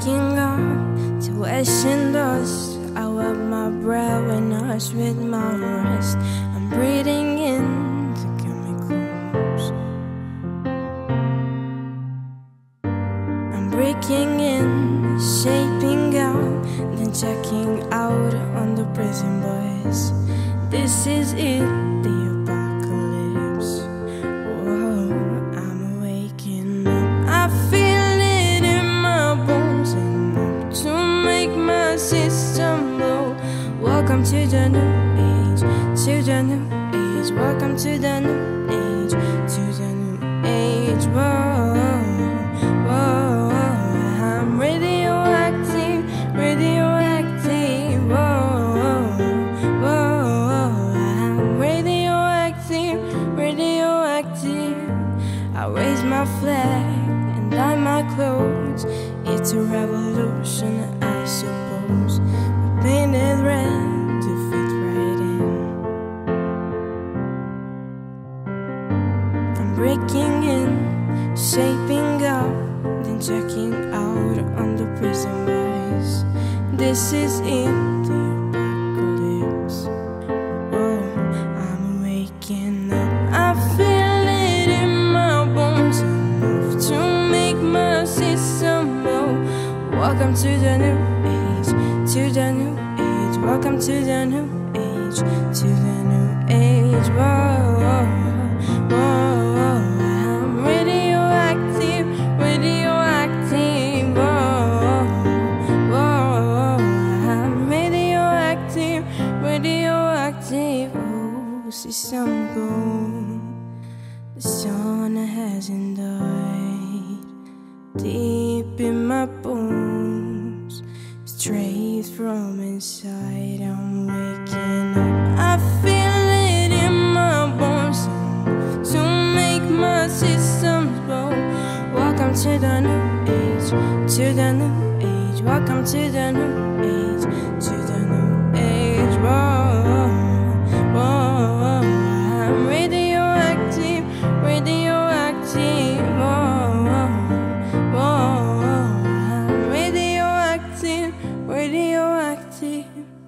waking up to ash and dust. I wipe my brow and hush with my rest. I'm breathing in the chemicals. I'm breaking in, shaping out, then checking out on the prison boys. This is it, system blow. Welcome to the new age, to the new age. Welcome to the new age, to the new age. Whoa, whoa, I'm radioactive, radioactive. Whoa, whoa, I'm radioactive, radioactive. I raise my flag and dye my clothes. It's a revolution, I suppose. We painted red to fit right in. I'm breaking in, shaping up, then checking out on the prison boys. This is it, the apocalypse. Oh, I'm. I feel it in my bones enough to make my system blow. Welcome to the new Welcome to the new age, to the new age. Whoa, whoa, whoa. I'm radioactive, radioactive. Whoa, whoa. I'm radioactive, radioactive. Oh, system go. The sun hasn't straight from inside. I'm waking up. I feel it in my bones to make my systems blow. Welcome to the new age, to the new age. Welcome to the new age, radioactive.